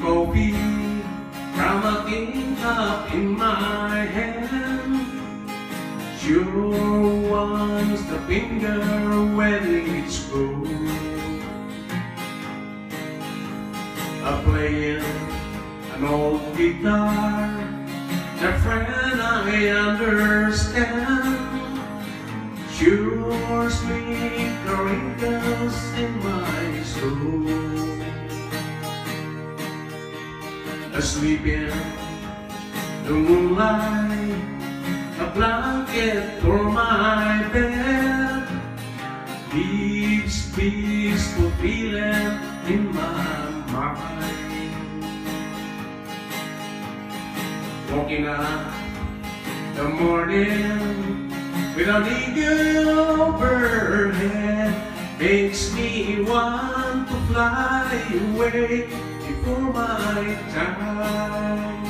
coffee from a tin cup in my hand. Sure wants the finger when it's cold. I'm playing an old guitar, a friend I understand. Sure sweet the Asleep in the moonlight, a blanket for my bed. Leaves peaceful feeling in my mind. Walking up the morning with an eagle overhead makes me want to fly away before my time.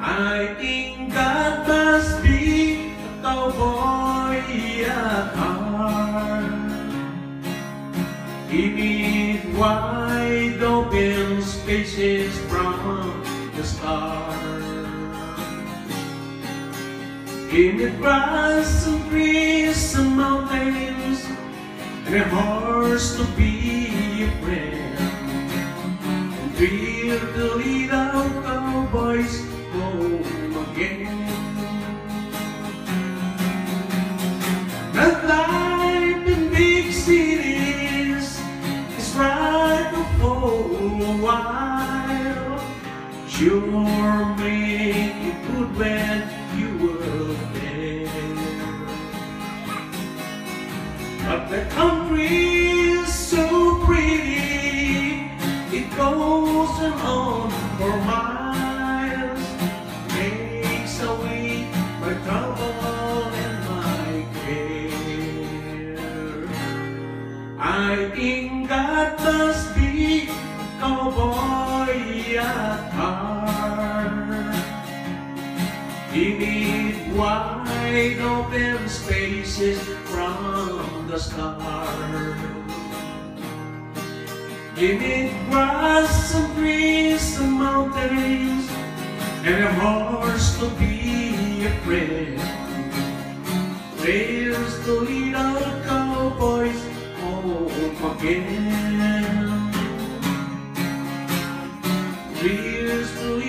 I think God must be a cowboy at heart. He need wide open spaces from the start. In the grass and trees and mountains, and a horse to be a friend. Fear the little cowboys home again. Not life in big cities is right for a while. Sure make it good when you were there. But the country goes on for miles, makes away my trouble and my care. I be a cowboy at heart. He need wide open spaces from the start. Maybe it grass and trees, and mountains, and a horse to be a friend. There's the little cowboys home again. Here's the